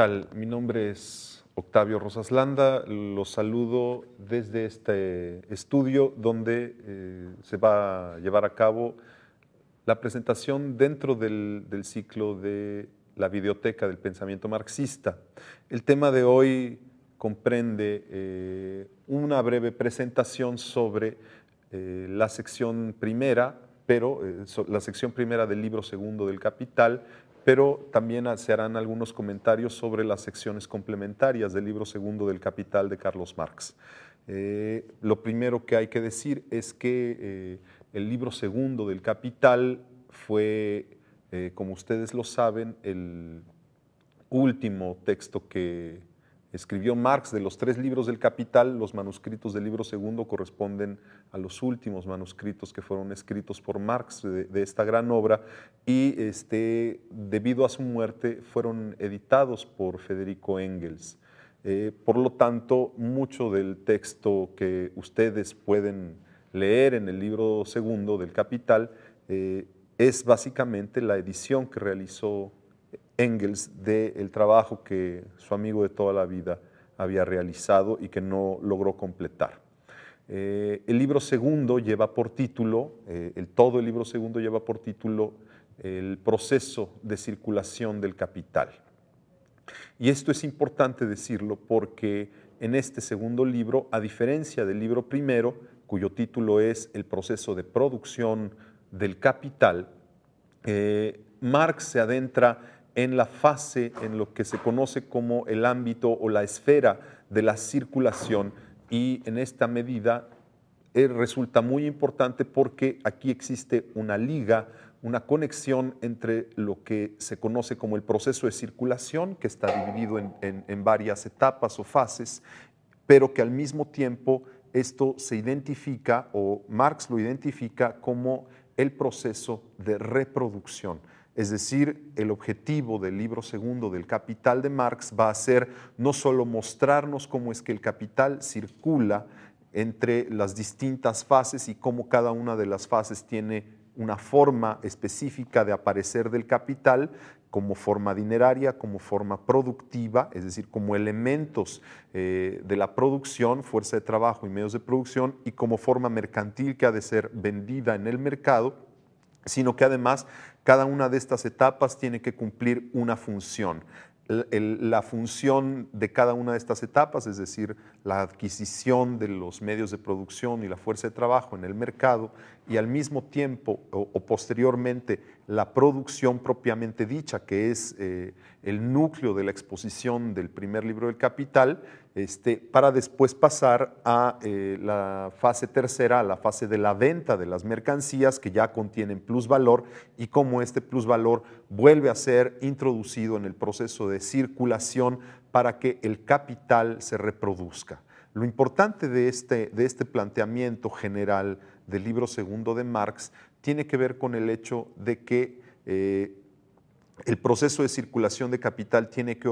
¿Qué tal? Mi nombre es Octavio Rosas Landa. Los saludo desde este estudio donde eh, se va a llevar a cabo la presentación dentro del, ciclo de la videoteca del pensamiento marxista. El tema de hoy comprende eh, una breve presentación sobre eh, la sección primera, pero la sección primera del libro segundo del Capital, pero también se harán algunos comentarios sobre las secciones complementarias del libro segundo del Capital de Carlos Marx. Eh, lo primero que hay que decir es que eh, el libro segundo del Capital fue, eh, como ustedes lo saben, el último texto que escribió Marx de los tres libros del Capital, los manuscritos del libro segundo corresponden a los últimos manuscritos que fueron escritos por Marx de, esta gran obra y este, debido a su muerte fueron editados por Federico Engels. Eh, por lo tanto, mucho del texto que ustedes pueden leer en el libro segundo del Capital eh, es básicamente la edición que realizó Engels del trabajo que su amigo de toda la vida había realizado y que no logró completar. Eh, el libro segundo lleva por título, eh, el, todo el libro segundo lleva por título el proceso de circulación del capital. Y esto es importante decirlo porque en este segundo libro, a diferencia del libro primero, cuyo título es El proceso de producción del capital, eh, Marx se adentra en la fase, en lo que se conoce como el ámbito o la esfera de la circulación y en esta medida eh, resulta muy importante porque aquí existe una liga, una conexión entre lo que se conoce como el proceso de circulación, que está dividido en varias etapas o fases, pero que al mismo tiempo esto se identifica o Marx lo identifica como el proceso de reproducción. Es decir, el objetivo del libro segundo del Capital de Marx va a ser no solo mostrarnos cómo es que el capital circula entre las distintas fases y cómo cada una de las fases tiene una forma específica de aparecer del capital como forma dineraria, como forma productiva, es decir, como elementos eh, de la producción, fuerza de trabajo y medios de producción, y como forma mercantil que ha de ser vendida en el mercado sino que además cada una de estas etapas tiene que cumplir una función. La función de cada una de estas etapas, es decir, la adquisición de los medios de producción y la fuerza de trabajo en el mercado, y al mismo tiempo o, posteriormente la producción propiamente dicha, que es eh, el núcleo de la exposición del primer libro del Capital, este, para después pasar a eh, la fase tercera, a la fase de la venta de las mercancías que ya contienen plusvalor y cómo este plusvalor vuelve a ser introducido en el proceso de circulación para que el capital se reproduzca. Lo importante de este, de este planteamiento general del libro segundo de Marx tiene que ver con el hecho de que eh, el proceso de circulación de capital tiene que,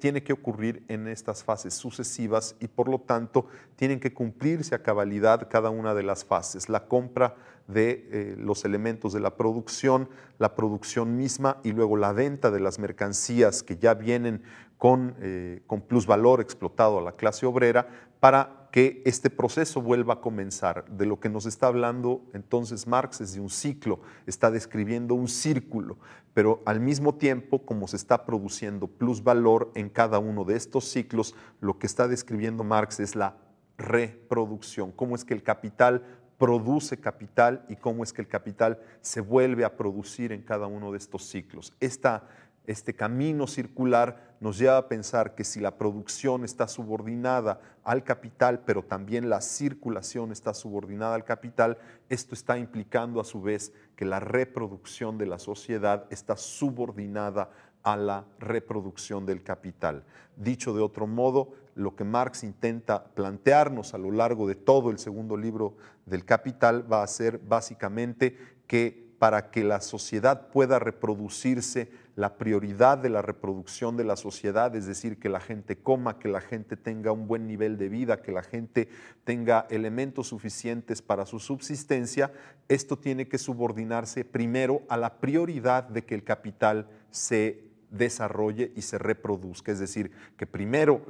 tiene que, ocurrir en estas fases sucesivas y por lo tanto tienen que cumplirse a cabalidad cada una de las fases. La compra de eh, los elementos de la producción, la producción misma y luego la venta de las mercancías que ya vienen con, eh, con plusvalor explotado a la clase obrera para que este proceso vuelva a comenzar. De lo que nos está hablando entonces Marx es de un ciclo, está describiendo un círculo, pero al mismo tiempo, como se está produciendo plusvalor en cada uno de estos ciclos, lo que está describiendo Marx es la reproducción, cómo es que el capital produce capital y cómo es que el capital se vuelve a producir en cada uno de estos ciclos. Esta este camino circular nos lleva a pensar que si la producción está subordinada al capital, pero también la circulación está subordinada al capital, esto está implicando a su vez que la reproducción de la sociedad está subordinada a la reproducción del capital. Dicho de otro modo, lo que Marx intenta plantearnos a lo largo de todo el segundo libro del Capital va a ser básicamente que para que la sociedad pueda reproducirse, la prioridad de la reproducción de la sociedad, es decir, que la gente coma, que la gente tenga un buen nivel de vida, que la gente tenga elementos suficientes para su subsistencia, esto tiene que subordinarse primero a la prioridad de que el capital se desarrolle y se reproduzca. Es decir, que primero,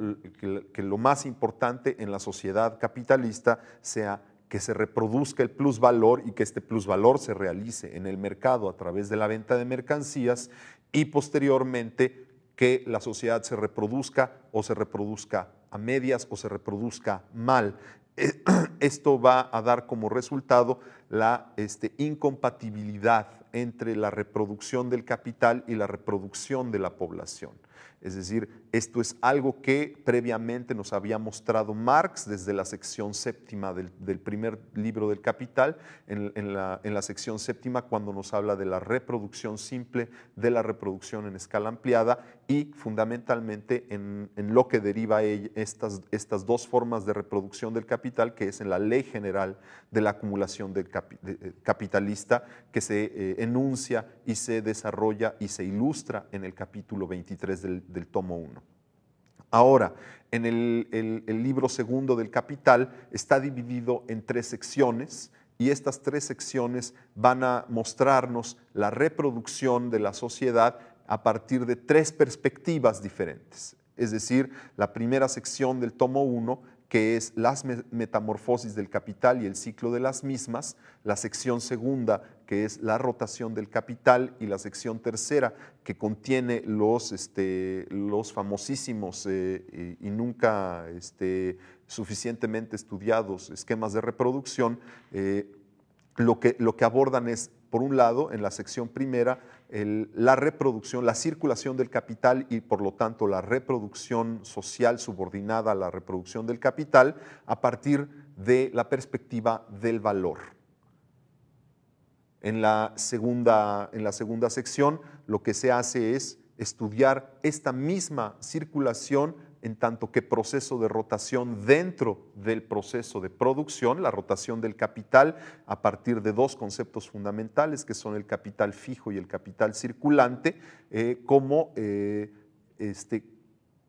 que, lo más importante en la sociedad capitalista sea que se reproduzca el plusvalor y que este plusvalor se realice en el mercado a través de la venta de mercancías y posteriormente que la sociedad se reproduzca o se reproduzca a medias o se reproduzca mal. Esto va a dar como resultado la este, incompatibilidad entre la reproducción del capital y la reproducción de la población. Es decir, esto es algo que previamente nos había mostrado Marx desde la sección séptima del, primer libro del Capital, en, la, sección séptima cuando nos habla de la reproducción simple, de la reproducción en escala ampliada y fundamentalmente en, lo que deriva estas, dos formas de reproducción del capital, que es en la ley general de la acumulación eh, capitalista, que se eh, enuncia y se desarrolla y se ilustra en el capítulo 23 del del tomo 1. Ahora, en el, libro segundo del Capital está dividido en tres secciones y estas tres secciones van a mostrarnos la reproducción de la sociedad a partir de tres perspectivas diferentes. Es decir, la primera sección del tomo 1 que es las metamorfosis del capital y el ciclo de las mismas, la sección segunda, que es la rotación del capital, y la sección tercera, que contiene los, este, los famosísimos eh, y, nunca este, suficientemente estudiados esquemas de reproducción, eh, lo, que, lo que abordan es, por un lado, en la sección primera, la reproducción, la circulación del capital y por lo tanto la reproducción social subordinada a la reproducción del capital a partir de la perspectiva del valor. En la segunda, en la segunda sección lo que se hace es estudiar esta misma circulación en tanto que proceso de rotación dentro del proceso de producción, la rotación del capital a partir de dos conceptos fundamentales que son el capital fijo y el capital circulante, eh, como eh, este,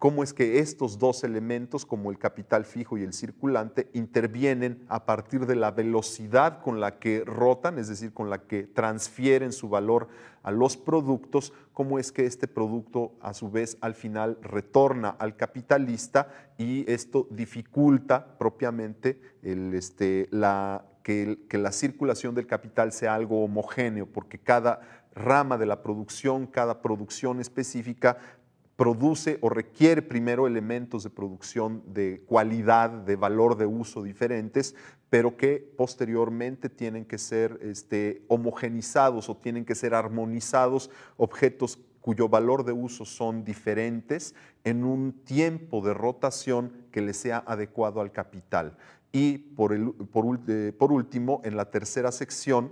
cómo es que estos dos elementos, como el capital fijo y el circulante, intervienen a partir de la velocidad con la que rotan, es decir, con la que transfieren su valor a los productos, cómo es que este producto a su vez al final retorna al capitalista y esto dificulta propiamente este, que, que la circulación del capital sea algo homogéneo, porque cada rama de la producción, cada producción específica produce o requiere primero elementos de producción de cualidad, de valor de uso diferentes, pero que posteriormente tienen que ser este, homogenizados o tienen que ser armonizados objetos cuyo valor de uso son diferentes en un tiempo de rotación que le sea adecuado al capital. Y por, eh, por último, en la tercera sección,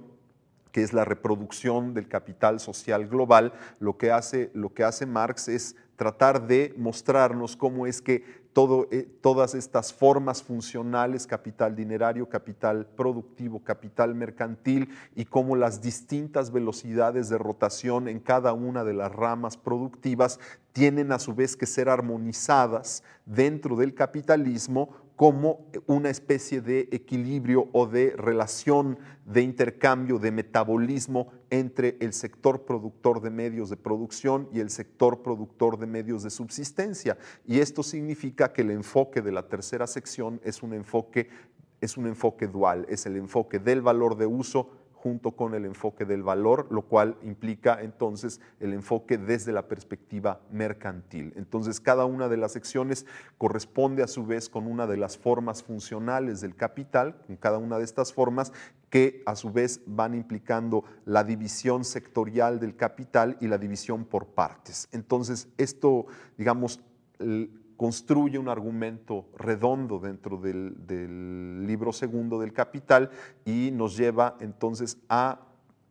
que es la reproducción del capital social global, lo que hace, lo que hace Marx es tratar de mostrarnos cómo es que eh, todas estas formas funcionales, capital dinerario, capital productivo, capital mercantil, y cómo las distintas velocidades de rotación en cada una de las ramas productivas tienen a su vez que ser armonizadas dentro del capitalismo como una especie de equilibrio o de relación de intercambio, de metabolismo entre el sector productor de medios de producción y el sector productor de medios de subsistencia. Y esto significa que el enfoque de la tercera sección es un enfoque, es un enfoque dual, es el enfoque del valor de uso junto con el enfoque del valor, lo cual implica entonces el enfoque desde la perspectiva mercantil. Entonces, cada una de las secciones corresponde a su vez con una de las formas funcionales del capital, con cada una de estas formas que a su vez van implicando la división sectorial del capital y la división por partes. Entonces, esto, digamos, construye un argumento redondo dentro del, libro segundo del Capital y nos lleva entonces a,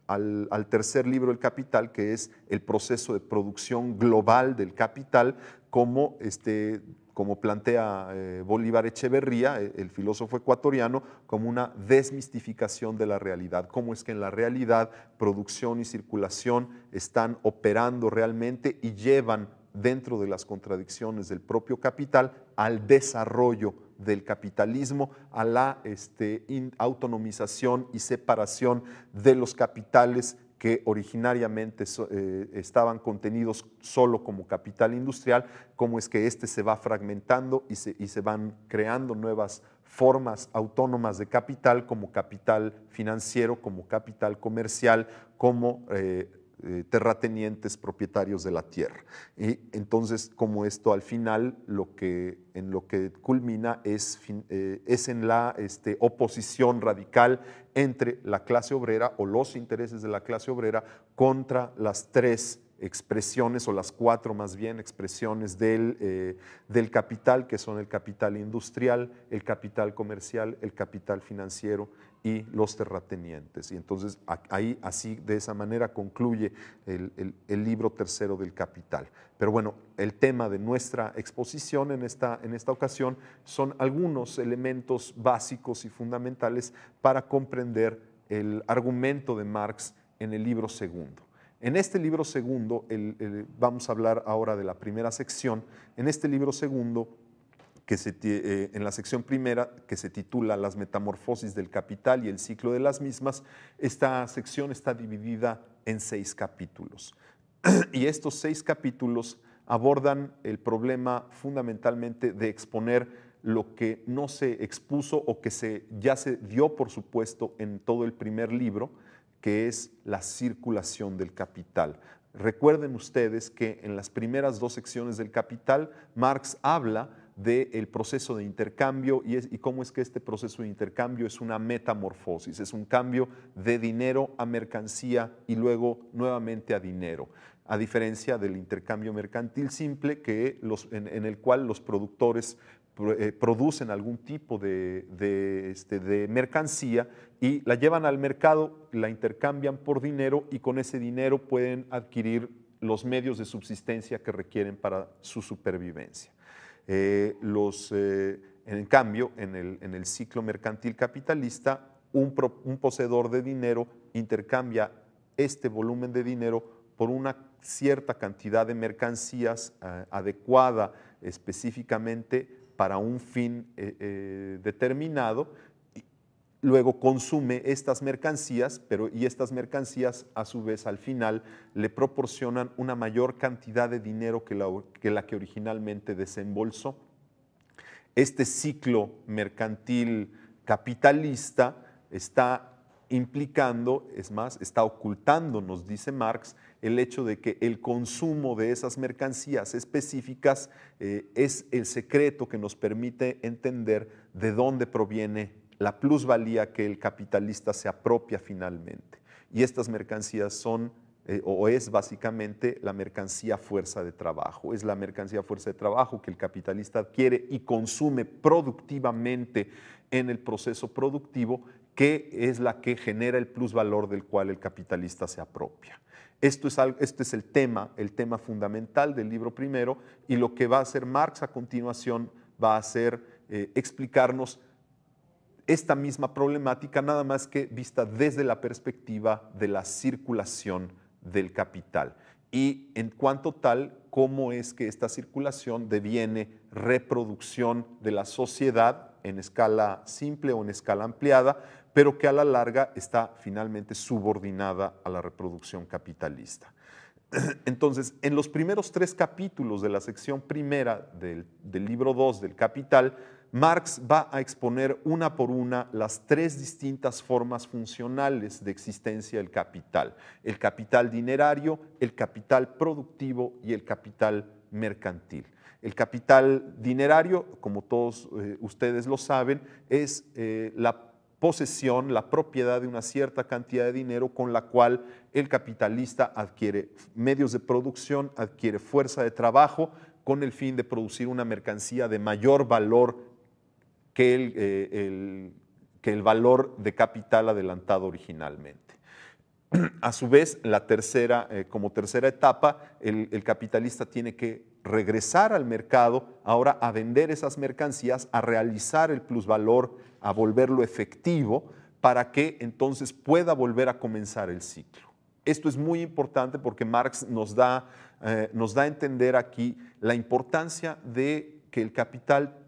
al, tercer libro del Capital, que es el proceso de producción global del capital, como, este, como plantea eh, Bolívar Echeverría, eh, el filósofo ecuatoriano, como una desmistificación de la realidad. Cómo es que en la realidad producción y circulación están operando realmente y llevan dentro de las contradicciones del propio capital al desarrollo del capitalismo, a la este, autonomización y separación de los capitales que originariamente eh, estaban contenidos solo como capital industrial, cómo es que este se va fragmentando y se, y se van creando nuevas formas autónomas de capital como capital financiero, como capital comercial, como eh, eh, terratenientes propietarios de la tierra. Y entonces, como esto al final lo que, en lo que culmina es, eh, es en la este, oposición radical entre la clase obrera o los intereses de la clase obrera contra las tres expresiones, o las cuatro más bien expresiones del, eh, del, capital, que son el capital industrial, el capital comercial, el capital financiero y los terratenientes. Y entonces ahí así, de esa manera, concluye el, libro tercero del Capital. Pero bueno, el tema de nuestra exposición en esta, en esta ocasión son algunos elementos básicos y fundamentales para comprender el argumento de Marx en el libro segundo. En este libro segundo, vamos a hablar ahora de la primera sección, en este libro segundo que eh, en la sección primera, que se titula Las metamorfosis del capital y el ciclo de las mismas, esta sección está dividida en seis capítulos. y estos seis capítulos abordan el problema fundamentalmente de exponer lo que no se expuso o que se, ya se dio por supuesto en todo el primer libro, que es la circulación del capital. Recuerden ustedes que en las primeras dos secciones del capital, Marx habla del proceso de intercambio y, cómo es que este proceso de intercambio es una metamorfosis, es un cambio de dinero a mercancía y luego nuevamente a dinero, a diferencia del intercambio mercantil simple que en, el cual los productores producen algún tipo de, este, de mercancía y la llevan al mercado, la intercambian por dinero y con ese dinero pueden adquirir los medios de subsistencia que requieren para su supervivencia. Eh, los, eh, en cambio, en el, ciclo mercantil capitalista, un, poseedor de dinero intercambia este volumen de dinero por una cierta cantidad de mercancías eh, adecuada específicamente para un fin determinado luego consume estas mercancías, pero y estas mercancías a su vez al final le proporcionan una mayor cantidad de dinero que la que, la que originalmente desembolsó. Este ciclo mercantil capitalista está implicando, es más, está ocultando, nos dice Marx, el hecho de que el consumo de esas mercancías específicas eh, es el secreto que nos permite entender de dónde proviene la plusvalía que el capitalista se apropia finalmente. Y estas mercancías son eh, o es básicamente la mercancía fuerza de trabajo. Es la mercancía fuerza de trabajo que el capitalista adquiere y consume productivamente en el proceso productivo, que es la que genera el plusvalor del cual el capitalista se apropia. Esto es, este es el tema, el tema fundamental del libro primero, y lo que va a hacer Marx a continuación va a ser eh, explicarnos esta misma problemática, nada más que vista desde la perspectiva de la circulación del capital. Y en cuanto tal, cómo es que esta circulación deviene reproducción de la sociedad en escala simple o en escala ampliada, pero que a la larga está finalmente subordinada a la reproducción capitalista. Entonces, en los primeros tres capítulos de la sección primera del, libro 2 del Capital, Marx va a exponer una por una las tres distintas formas funcionales de existencia del capital. El capital dinerario, el capital productivo y el capital mercantil. El capital dinerario, como todos eh, ustedes lo saben, es eh, la posesión, la propiedad de una cierta cantidad de dinero con la cual el capitalista adquiere medios de producción, adquiere fuerza de trabajo con el fin de producir una mercancía de mayor valor que el, eh, que el valor de capital adelantado originalmente. A su vez, la tercera, eh, como tercera etapa, el, capitalista tiene que regresar al mercado, ahora a vender esas mercancías, a realizar el plusvalor, a volverlo efectivo, para que entonces pueda volver a comenzar el ciclo. Esto es muy importante porque Marx nos da, eh, nos da a entender aquí la importancia de que el capital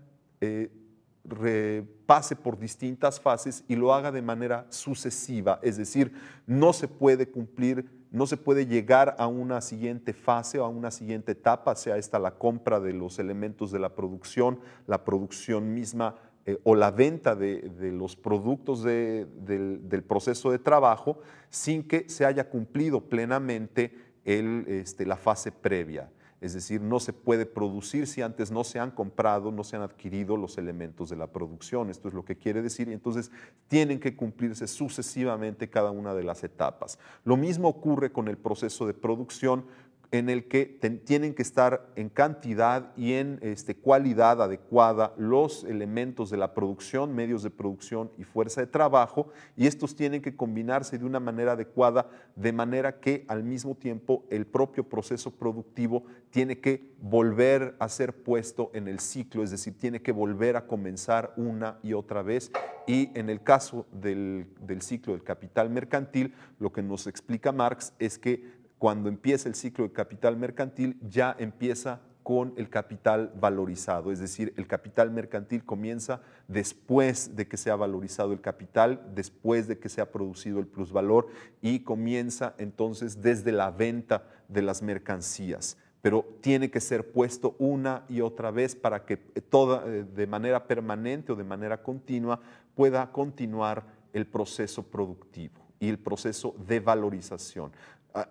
pase por distintas fases y lo haga de manera sucesiva, es decir, no se puede cumplir, no se puede llegar a una siguiente fase o a una siguiente etapa, sea esta la compra de los elementos de la producción, la producción misma eh, o la venta de, los productos del, proceso de trabajo sin que se haya cumplido plenamente este, la fase previa. Es decir, no se puede producir si antes no se han comprado, no se han adquirido los elementos de la producción. Esto es lo que quiere decir. Y entonces tienen que cumplirse sucesivamente cada una de las etapas. Lo mismo ocurre con el proceso de producción en el que tienen que estar en cantidad y en este, cualidad adecuada los elementos de la producción, medios de producción y fuerza de trabajo, y estos tienen que combinarse de una manera adecuada, de manera que al mismo tiempo el propio proceso productivo tiene que volver a ser puesto en el ciclo, es decir, tiene que volver a comenzar una y otra vez. Y en el caso del, del ciclo del capital mercantil, lo que nos explica Marx es que cuando empieza el ciclo de capital mercantil, ya empieza con el capital valorizado, es decir, el capital mercantil comienza después de que se ha valorizado el capital, después de que se ha producido el plusvalor y comienza entonces desde la venta de las mercancías. Pero tiene que ser puesto una y otra vez para que toda, eh, de manera permanente o de manera continua pueda continuar el proceso productivo y el proceso de valorización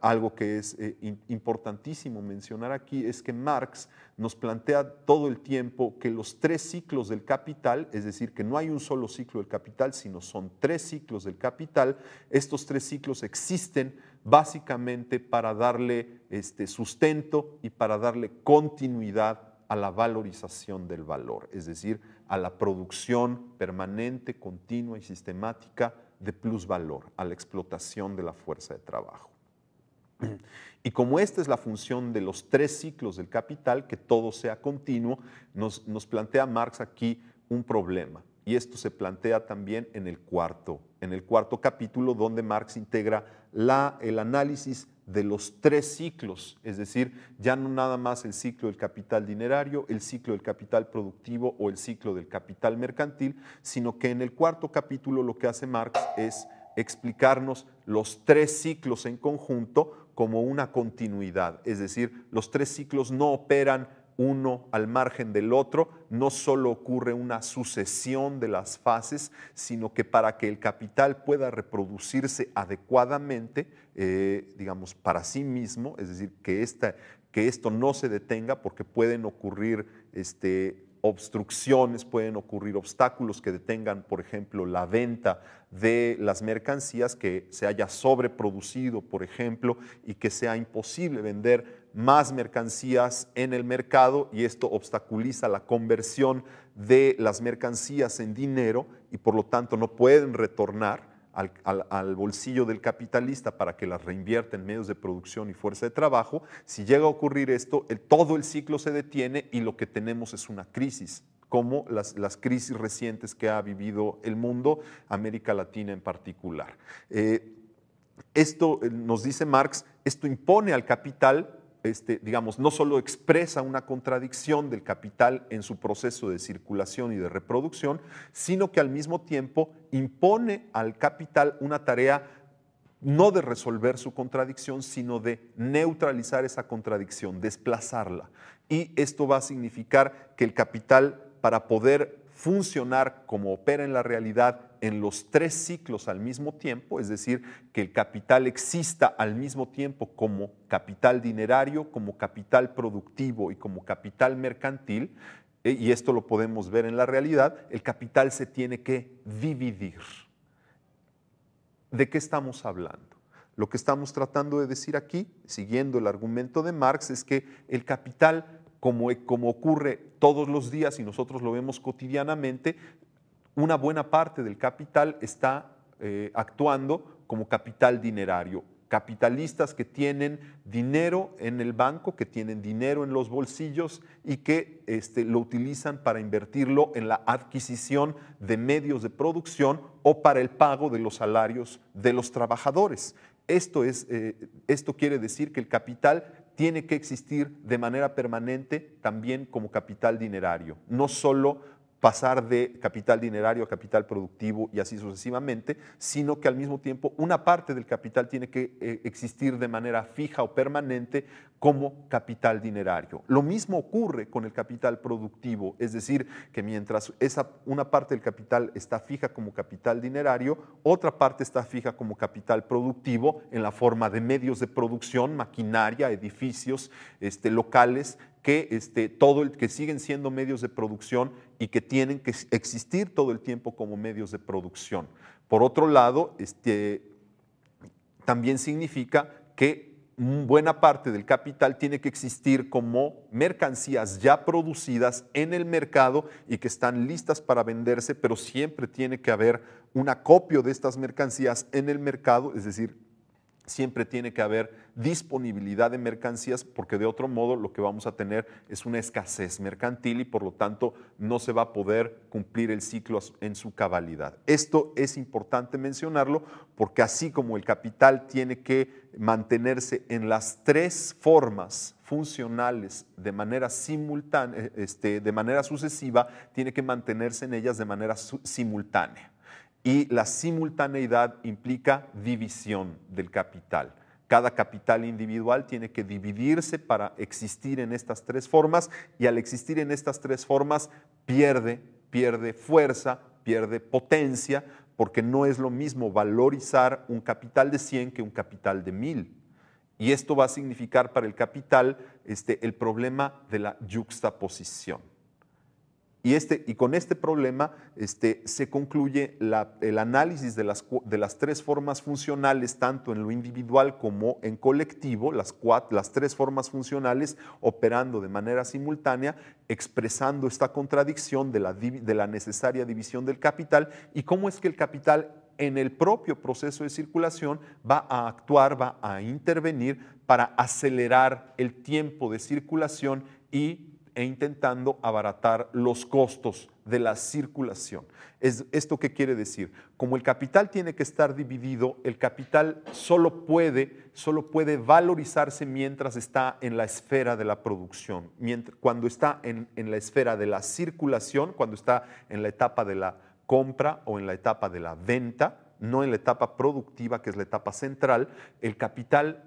algo que es eh, importantísimo mencionar aquí es que Marx nos plantea todo el tiempo que los tres ciclos del capital, es decir, que no hay un solo ciclo del capital, sino son tres ciclos del capital, estos tres ciclos existen básicamente para darle este, sustento y para darle continuidad a la valorización del valor, es decir, a la producción permanente, continua y sistemática de plusvalor, a la explotación de la fuerza de trabajo. Y como esta es la función de los tres ciclos del capital, que todo sea continuo, nos, plantea Marx aquí un problema. Y esto se plantea también en el cuarto, en el cuarto capítulo, donde Marx integra la, el análisis de los tres ciclos, es decir, ya no nada más el ciclo del capital dinerario, el ciclo del capital productivo o el ciclo del capital mercantil, sino que en el cuarto capítulo lo que hace Marx es explicarnos los tres ciclos en conjunto como una continuidad, es decir, los tres ciclos no operan uno al margen del otro, no solo ocurre una sucesión de las fases, sino que para que el capital pueda reproducirse adecuadamente, eh, digamos, para sí mismo, es decir, que, esta, que esto no se detenga porque pueden ocurrir este, obstrucciones, pueden ocurrir obstáculos que detengan, por ejemplo, la venta de las mercancías, que se haya sobreproducido, por ejemplo, y que sea imposible vender más mercancías en el mercado y esto obstaculiza la conversión de las mercancías en dinero y por lo tanto no pueden retornar al, bolsillo del capitalista para que las reinvierta en medios de producción y fuerza de trabajo, si llega a ocurrir esto, todo el ciclo se detiene y lo que tenemos es una crisis, como las, crisis recientes que ha vivido el mundo, América Latina en particular. Eh, esto eh, nos dice Marx, esto impone al capital este, digamos, no solo expresa una contradicción del capital en su proceso de circulación y de reproducción, sino que al mismo tiempo impone al capital una tarea no de resolver su contradicción, sino de neutralizar esa contradicción, desplazarla. Y esto va a significar que el capital, para poder funcionar como opera en la realidad en los tres ciclos al mismo tiempo, es decir, que el capital exista al mismo tiempo como capital dinerario, como capital productivo y como capital mercantil, eh, y esto lo podemos ver en la realidad, el capital se tiene que dividir. ¿De qué estamos hablando? Lo que estamos tratando de decir aquí, siguiendo el argumento de Marx, es que el capital como, como, ocurre todos los días y nosotros lo vemos cotidianamente, una buena parte del capital está eh, actuando como capital dinerario. Capitalistas que tienen dinero en el banco, que tienen dinero en los bolsillos y que este, lo utilizan para invertirlo en la adquisición de medios de producción o para el pago de los salarios de los trabajadores. Esto, es, eh, esto quiere decir que el capital tiene que existir de manera permanente también como capital dinerario, no solo pasar de capital dinerario a capital productivo y así sucesivamente, sino que al mismo tiempo una parte del capital tiene que eh, existir de manera fija o permanente como capital dinerario. Lo mismo ocurre con el capital productivo, es decir, que mientras esa, una parte del capital está fija como capital dinerario, otra parte está fija como capital productivo en la forma de medios de producción, maquinaria, edificios este, locales, que, este, todo el, que siguen siendo medios de producción y que tienen que existir todo el tiempo como medios de producción. Por otro lado, este, también significa que buena parte del capital tiene que existir como mercancías ya producidas en el mercado y que están listas para venderse, pero siempre tiene que haber un acopio de estas mercancías en el mercado, es decir, siempre tiene que haber disponibilidad de mercancías porque de otro modo lo que vamos a tener es una escasez mercantil y por lo tanto no se va a poder cumplir el ciclo en su cabalidad. Esto es importante mencionarlo porque así como el capital tiene que mantenerse en las tres formas funcionales de manera simultánea, este, de manera sucesiva, tiene que mantenerse en ellas de manera simultánea. Y la simultaneidad implica división del capital. Cada capital individual tiene que dividirse para existir en estas tres formas y al existir en estas tres formas pierde, pierde fuerza, pierde potencia, porque no es lo mismo valorizar un capital de 100 que un capital de 1000. Y esto va a significar para el capital este, el problema de la juxtaposición. Y, este, y con este problema este, se concluye el análisis de las, de las, tres formas funcionales, tanto en lo individual como en colectivo, las, las tres formas funcionales operando de manera simultánea, expresando esta contradicción de la, de la necesaria división del capital y cómo es que el capital en el propio proceso de circulación va a actuar, va a intervenir para acelerar el tiempo de circulación y e intentando abaratar los costos de la circulación. ¿Esto qué quiere decir? Como el capital tiene que estar dividido, el capital solo puede, solo puede valorizarse mientras está en la esfera de la producción. cuando está en, en la esfera de la circulación, cuando está en la etapa de la compra o en la etapa de la venta, no en la etapa productiva, que es la etapa central, el capital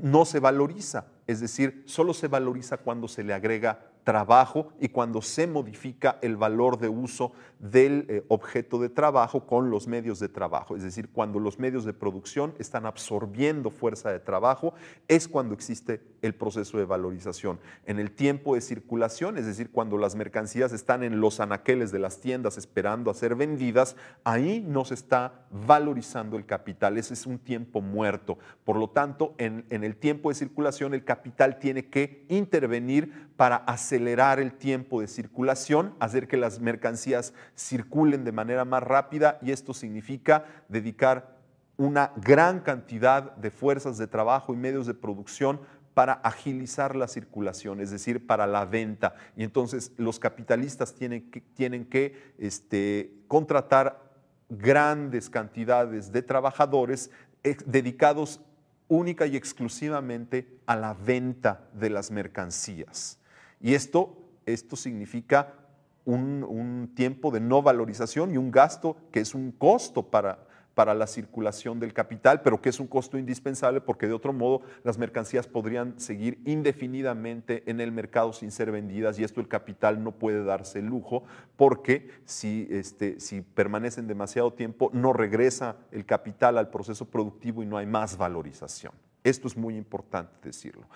no se valoriza, es decir, solo se valoriza cuando se le agrega trabajo y cuando se modifica el valor de uso del eh, objeto de trabajo con los medios de trabajo. Es decir, cuando los medios de producción están absorbiendo fuerza de trabajo, es cuando existe el proceso de valorización. En el tiempo de circulación, es decir, cuando las mercancías están en los anaqueles de las tiendas esperando a ser vendidas, ahí no se está valorizando el capital. Ese es un tiempo muerto. Por lo tanto, en, en el tiempo de circulación, el capital tiene que intervenir para acelerar el tiempo de circulación, hacer que las mercancías circulen de manera más rápida y esto significa dedicar una gran cantidad de fuerzas de trabajo y medios de producción para agilizar la circulación, es decir, para la venta. Y entonces los capitalistas tienen que, este, contratar grandes cantidades de trabajadores dedicados única y exclusivamente a la venta de las mercancías. Y esto, esto significa un, tiempo de no valorización y un gasto que es un costo para, para la circulación del capital, pero que es un costo indispensable porque de otro modo las mercancías podrían seguir indefinidamente en el mercado sin ser vendidas y esto el capital no puede darse el lujo porque si, este, si permanecen demasiado tiempo no regresa el capital al proceso productivo y no hay más valorización. Esto es muy importante decirlo.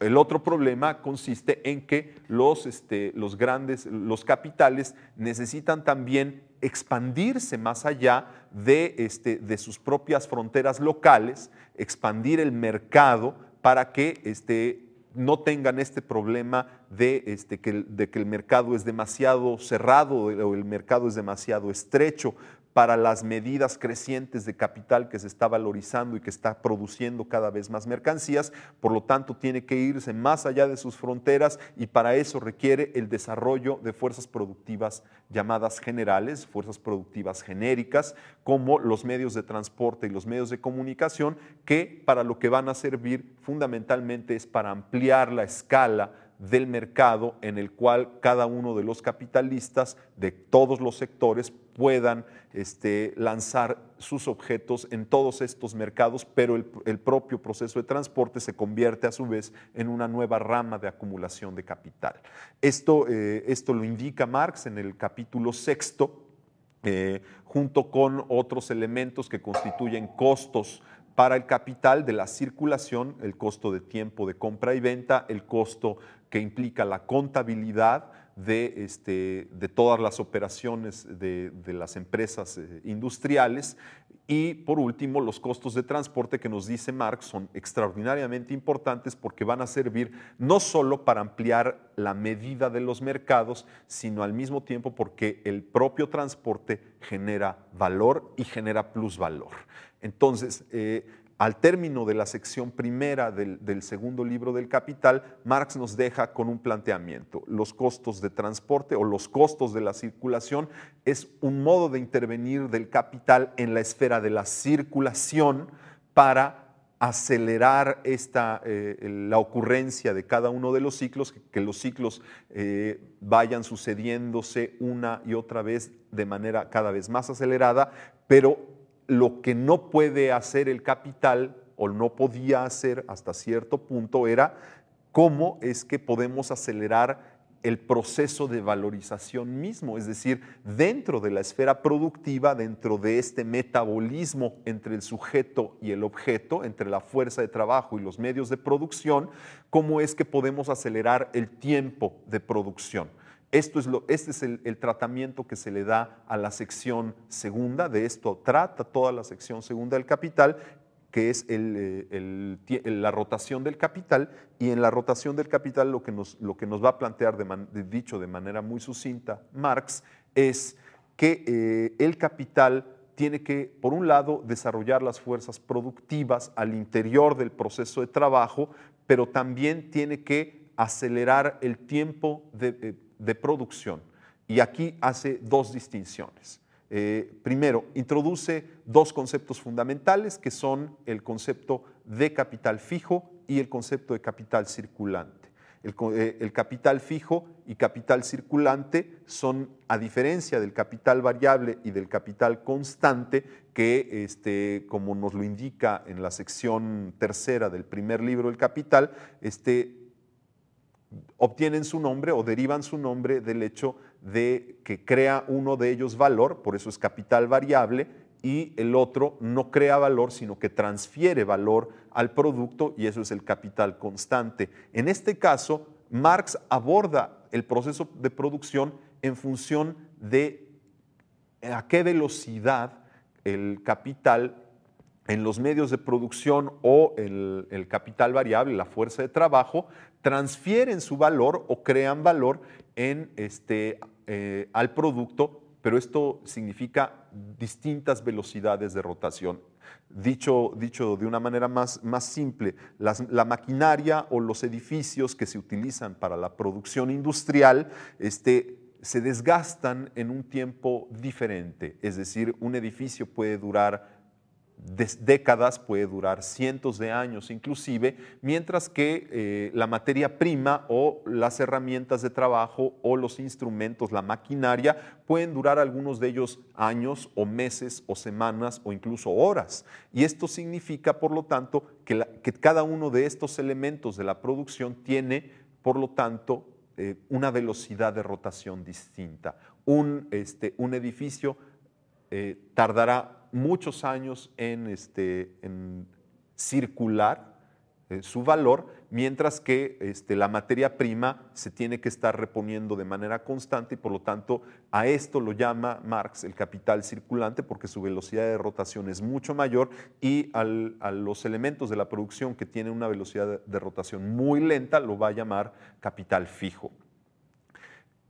El otro problema consiste en que los, este, los grandes, los capitales necesitan también expandirse más allá de, este, de sus propias fronteras locales, expandir el mercado para que este, no tengan este problema de, este, que, de que el mercado es demasiado cerrado o el mercado es demasiado estrecho para las medidas crecientes de capital que se está valorizando y que está produciendo cada vez más mercancías, por lo tanto tiene que irse más allá de sus fronteras y para eso requiere el desarrollo de fuerzas productivas llamadas generales, fuerzas productivas genéricas, como los medios de transporte y los medios de comunicación, que para lo que van a servir fundamentalmente es para ampliar la escala del mercado en el cual cada uno de los capitalistas de todos los sectores puedan este, lanzar sus objetos en todos estos mercados, pero el, propio proceso de transporte se convierte a su vez en una nueva rama de acumulación de capital. Esto, eh, esto lo indica Marx en el capítulo sexto, eh, junto con otros elementos que constituyen costos para el capital de la circulación, el costo de tiempo de compra y venta, el costo que implica la contabilidad de, este, de todas las operaciones de, las empresas eh, industriales y por último los costos de transporte que nos dice Marx son extraordinariamente importantes porque van a servir no solo para ampliar la medida de los mercados, sino al mismo tiempo porque el propio transporte genera valor y genera plusvalor. Entonces, eh, al término de la sección primera del, segundo libro del Capital, Marx nos deja con un planteamiento. Los costos de transporte o los costos de la circulación es un modo de intervenir del capital en la esfera de la circulación para acelerar esta, eh, la ocurrencia de cada uno de los ciclos, que, los ciclos eh, vayan sucediéndose una y otra vez de manera cada vez más acelerada, pero lo que no puede hacer el capital o no podía hacer hasta cierto punto era cómo es que podemos acelerar el proceso de valorización mismo, es decir, dentro de la esfera productiva, dentro de este metabolismo entre el sujeto y el objeto, entre la fuerza de trabajo y los medios de producción, cómo es que podemos acelerar el tiempo de producción. Esto es lo, este es el, tratamiento que se le da a la sección segunda, de esto trata toda la sección segunda del capital, que es eh, la rotación del capital, y en la rotación del capital lo que nos, lo que nos va a plantear, dicho de manera muy sucinta, Marx, es que eh, el capital tiene que, por un lado, desarrollar las fuerzas productivas al interior del proceso de trabajo, pero también tiene que acelerar el tiempo de, eh, de producción. Y aquí hace dos distinciones. Eh, primero, introduce dos conceptos fundamentales que son el concepto de capital fijo y el concepto de capital circulante. El, eh, capital fijo y capital circulante son, a diferencia del capital variable y del capital constante, que, este, como nos lo indica en la sección tercera del primer libro del capital, este, obtienen su nombre o derivan su nombre del hecho de que crea uno de ellos valor, por eso es capital variable, y el otro no crea valor, sino que transfiere valor al producto y eso es el capital constante. En este caso, Marx aborda el proceso de producción en función de a qué velocidad el capital en los medios de producción o el, capital variable, la fuerza de trabajo, transfieren su valor o crean valor en este, eh, al producto, pero esto significa distintas velocidades de rotación. Dicho, dicho de una manera más, más simple, la maquinaria o los edificios que se utilizan para la producción industrial este, se desgastan en un tiempo diferente, es decir, un edificio puede durar décadas, puede durar cientos de años inclusive, mientras que eh, la materia prima o las herramientas de trabajo o los instrumentos, la maquinaria, pueden durar algunos de ellos años o meses o semanas o incluso horas. Y esto significa, por lo tanto, que, cada uno de estos elementos de la producción tiene, por lo tanto, eh, una velocidad de rotación distinta. Un, este, un edificio eh, tardará muchos años en, este, circular eh, su valor, mientras que este, la materia prima se tiene que estar reponiendo de manera constante y por lo tanto a esto lo llama Marx el capital circulante porque su velocidad de rotación es mucho mayor y a los elementos de la producción que tienen una velocidad de rotación muy lenta lo va a llamar capital fijo.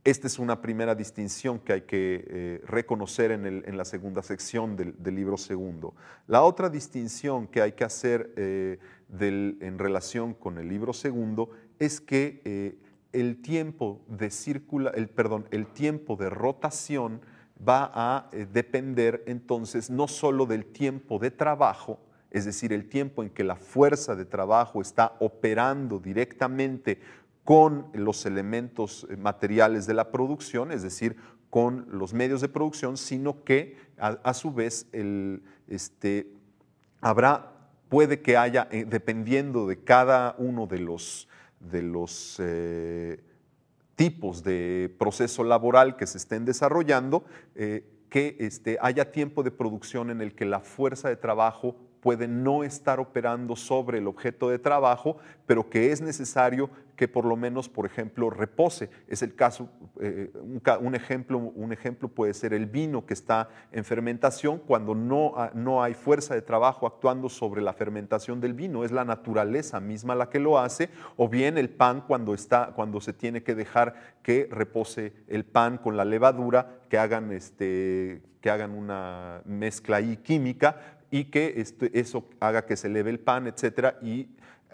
Esta es una primera distinción que hay que eh, reconocer en, la segunda sección del, libro segundo. La otra distinción que hay que hacer eh, en relación con el libro segundo es que eh, el tiempo de circula, el, perdón, el tiempo de rotación va a depender entonces no solo del tiempo de trabajo, es decir, el tiempo en que la fuerza de trabajo está operando directamente con los elementos eh, materiales de la producción, es decir, con los medios de producción, sino que a, su vez este, habrá, puede que haya, eh, dependiendo de cada uno de los, de los eh, tipos de proceso laboral que se estén desarrollando, que este, haya tiempo de producción en el que la fuerza de trabajo puede no estar operando sobre el objeto de trabajo, pero que es necesario que por lo menos, por ejemplo, repose. Es el caso, eh, un, ejemplo, un ejemplo puede ser el vino que está en fermentación cuando no, no hay fuerza de trabajo actuando sobre la fermentación del vino, es la naturaleza misma la que lo hace, o bien el pan cuando, está, cuando se tiene que dejar que repose el pan con la levadura, que hagan, este, que hagan una mezcla ahí química y que este, eso haga que se eleve el pan, etcétera,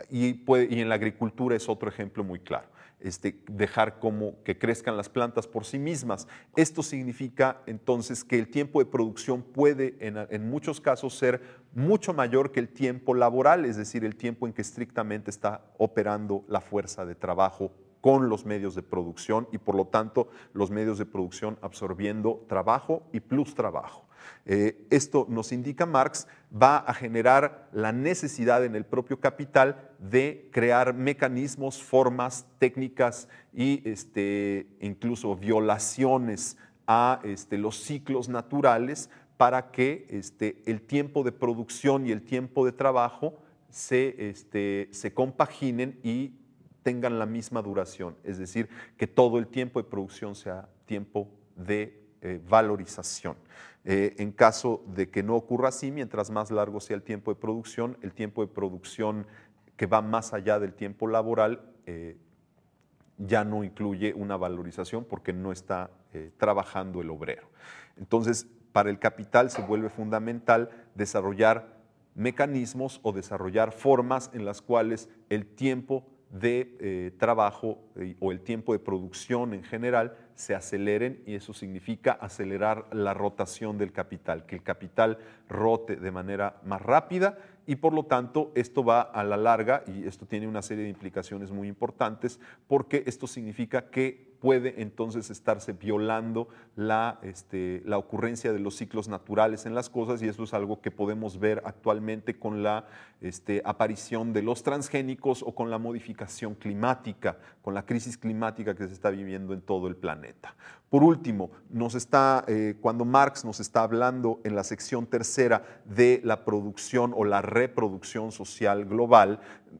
y, en la agricultura es otro ejemplo muy claro. Este, dejar como que crezcan las plantas por sí mismas. Esto significa entonces que el tiempo de producción puede en, muchos casos ser mucho mayor que el tiempo laboral, es decir, el tiempo en que estrictamente está operando la fuerza de trabajo con los medios de producción y por lo tanto los medios de producción absorbiendo trabajo y plus trabajo. Eh, esto nos indica Marx, va a generar la necesidad en el propio capital de crear mecanismos, formas, técnicas y este, incluso violaciones a este, los ciclos naturales para que este, el tiempo de producción y el tiempo de trabajo se, se compaginen y tengan la misma duración, es decir, que todo el tiempo de producción sea tiempo de eh, valorización. Eh, en caso de que no ocurra así, mientras más largo sea el tiempo de producción, el tiempo de producción que va más allá del tiempo laboral eh, ya no incluye una valorización porque no está eh, trabajando el obrero. Entonces, para el capital se vuelve fundamental desarrollar mecanismos o desarrollar formas en las cuales el tiempo de eh, trabajo eh, o el tiempo de producción en general se aceleren y eso significa acelerar la rotación del capital, que el capital rote de manera más rápida y por lo tanto esto va a la larga y esto tiene una serie de implicaciones muy importantes porque esto significa que puede entonces estarse violando la, este, la ocurrencia de los ciclos naturales en las cosas y eso es algo que podemos ver actualmente con la este, aparición de los transgénicos o con la modificación climática, con la crisis climática que se está viviendo en todo el planeta. Por último, nos está, eh, cuando Marx nos está hablando en la sección tercera de la producción o la reproducción social global,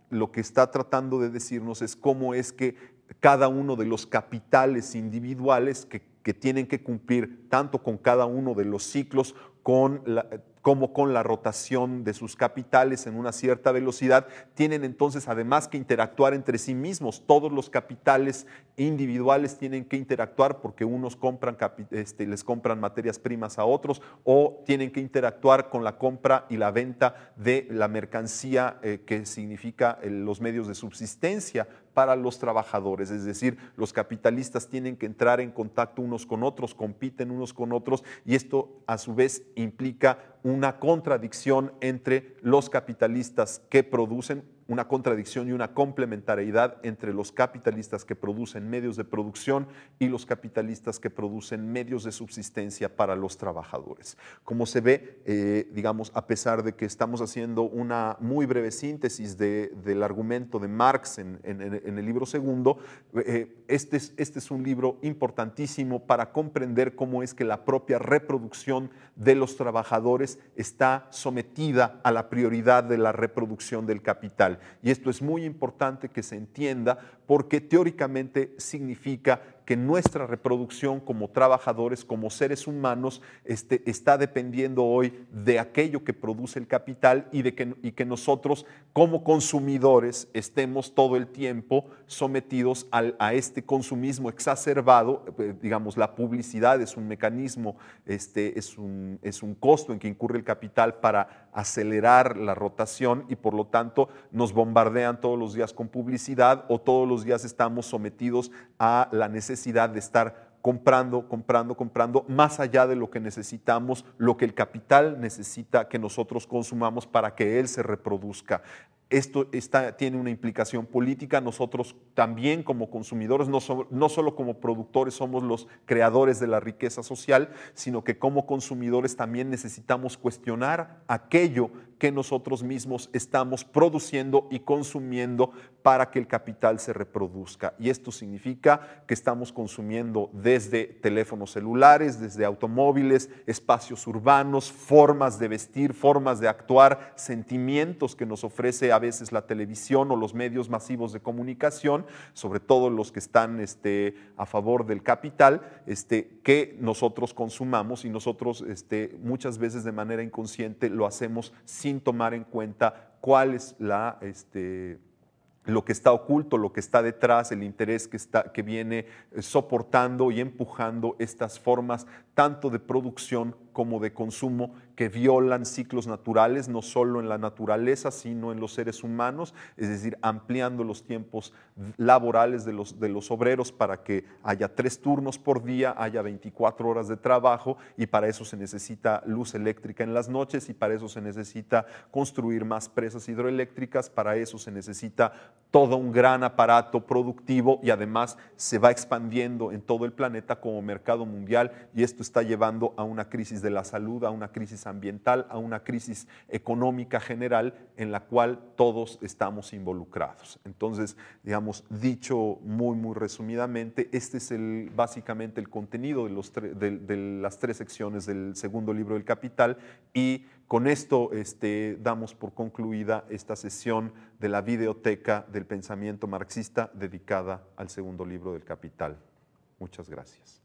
lo que está tratando de decirnos es cómo es que cada uno de los capitales individuales que, tienen que cumplir tanto con cada uno de los ciclos como con la rotación de sus capitales en una cierta velocidad, tienen entonces además que interactuar entre sí mismos. Todos los capitales individuales tienen que interactuar porque unos compran, este, les compran materias primas a otros o tienen que interactuar con la compra y la venta de la mercancía eh, que significa eh, los medios de subsistencia para los trabajadores, es decir, los capitalistas tienen que entrar en contacto unos con otros, compiten unos con otros y esto a su vez implica una contradicción entre los capitalistas que producen una contradicción y una complementariedad entre los capitalistas que producen medios de producción y los capitalistas que producen medios de subsistencia para los trabajadores. Como se ve, eh, digamos, a pesar de que estamos haciendo una muy breve síntesis del argumento de Marx en, el libro segundo, eh, este, es, este es un libro importantísimo para comprender cómo es que la propia reproducción de los trabajadores está sometida a la prioridad de la reproducción del capital. Y esto es muy importante que se entienda porque teóricamente significa que nuestra reproducción como trabajadores, como seres humanos, este, está dependiendo hoy de aquello que produce el capital y de que, y que nosotros como consumidores estemos todo el tiempo sometidos a este consumismo exacerbado. Eh, digamos, la publicidad es un mecanismo, este, es, un, es un costo en que incurre el capital para acelerar la rotación y por lo tanto nos bombardean todos los días con publicidad o todos los días estamos sometidos a la necesidad de estar comprando, comprando, comprando, más allá de lo que necesitamos, lo que el capital necesita que nosotros consumamos para que él se reproduzca. esto está, tiene una implicación política. Nosotros también como consumidores, no, no, solo como productores somos los creadores de la riqueza social, sino que como consumidores también necesitamos cuestionar aquello que nosotros mismos estamos produciendo y consumiendo para que el capital se reproduzca. Y esto significa que estamos consumiendo desde teléfonos celulares, desde automóviles, espacios urbanos, formas de vestir, formas de actuar, sentimientos que nos ofrece a veces la televisión o los medios masivos de comunicación, sobre todo los que están este, a favor del capital, este, que nosotros consumamos y nosotros este, muchas veces de manera inconsciente lo hacemos sin tomar en cuenta cuál es la, este, lo que está oculto, lo que está detrás, el interés que, está, que viene eh, soportando y empujando estas formas tanto de producción como de consumo que violan ciclos naturales, no solo en la naturaleza, sino en los seres humanos, es decir, ampliando los tiempos laborales de los, de los obreros para que haya tres turnos por día, haya 24 horas de trabajo y para eso se necesita luz eléctrica en las noches y para eso se necesita construir más presas hidroeléctricas, para eso se necesita todo un gran aparato productivo y además se va expandiendo en todo el planeta como mercado mundial y esto está llevando a una crisis de la salud, a una crisis ambiental, a una crisis económica general en la cual todos estamos involucrados. Entonces, digamos, dicho muy, muy resumidamente, este es el, básicamente el contenido de, los de, las tres secciones del segundo libro del Capital y con esto este, damos por concluida esta sesión de la videoteca del pensamiento marxista dedicada al segundo libro del Capital. Muchas gracias.